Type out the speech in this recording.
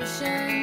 redemption.